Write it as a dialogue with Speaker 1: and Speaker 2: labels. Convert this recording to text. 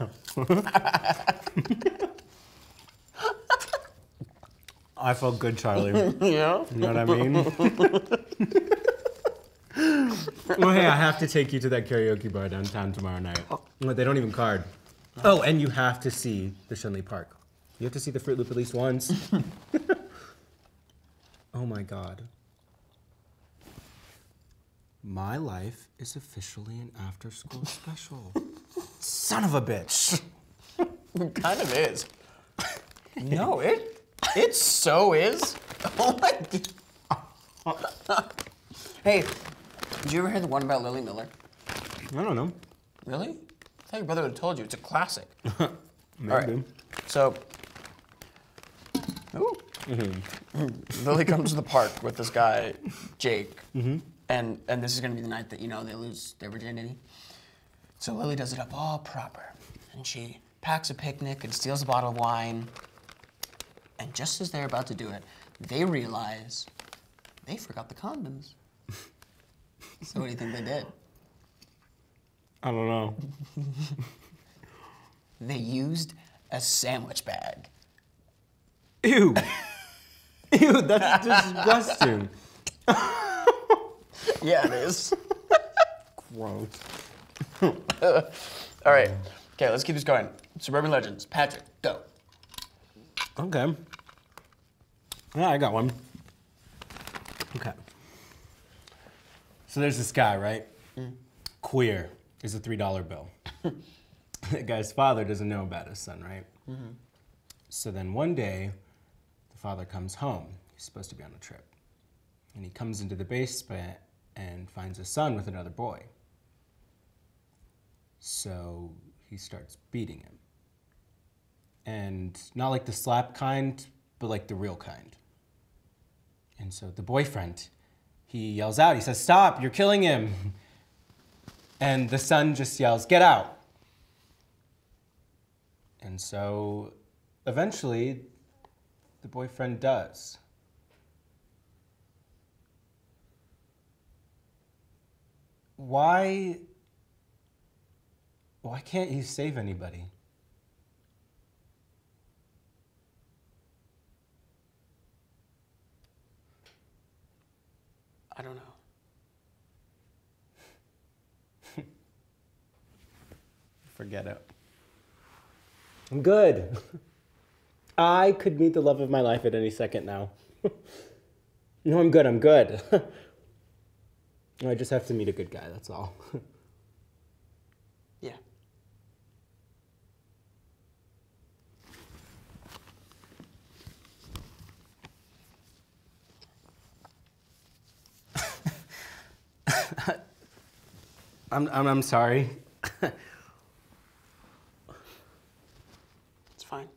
Speaker 1: I felt good, Charlie.
Speaker 2: Yeah.
Speaker 1: You know what I mean? well, hey, I have to take you to that karaoke bar downtown tomorrow night. But they don't even card. Oh. oh, and you have to see the Schenley Park. You have to see the Fruit Loop at least once. oh my god. My life is officially an after school special. Son of a bitch.
Speaker 2: It kind of is. No, it it so is. Oh my. God. hey, did you ever hear the one about Lily Miller?
Speaker 1: I don't know.
Speaker 2: Really? I thought your brother would have told you. It's a classic.
Speaker 1: Maybe.
Speaker 2: All right. So, ooh. Mm-hmm. Lily comes to the park with this guy, Jake, mm-hmm. and and this is gonna be the night that you know they lose their virginity. So Lily does it up all proper, and she packs a picnic and steals a bottle of wine. And just as they're about to do it, they realize they forgot the condoms. so what do you think they did?
Speaker 1: I don't know.
Speaker 2: They used a sandwich bag.
Speaker 1: Ew. Ew, that's disgusting.
Speaker 2: Yeah, it is.
Speaker 1: Gross.
Speaker 2: All right. Okay, let's keep this going. Suburban Legends. Patrick, go.
Speaker 1: Okay. Yeah, I got one. Okay. So there's this guy, right? Mm. Queer is a $3 bill. the guy's father doesn't know about his son, right? Mm-hmm. So then one day, the father comes home. He's supposed to be on a trip. And he comes into the basement and finds his son with another boy. So he starts beating him. And not like the slap kind, but like the real kind. And so the boyfriend, he yells out, he says, Stop, you're killing him. And the son just yells, Get out. And so eventually, the boyfriend does. Why? Why can't you save anybody?
Speaker 2: I don't know.
Speaker 1: Forget it. I'm good. I could meet the love of my life at any second now. no, I'm good. I'm good. I just have to meet a good guy, that's all. I'm, I'm, I'm sorry. it's fine.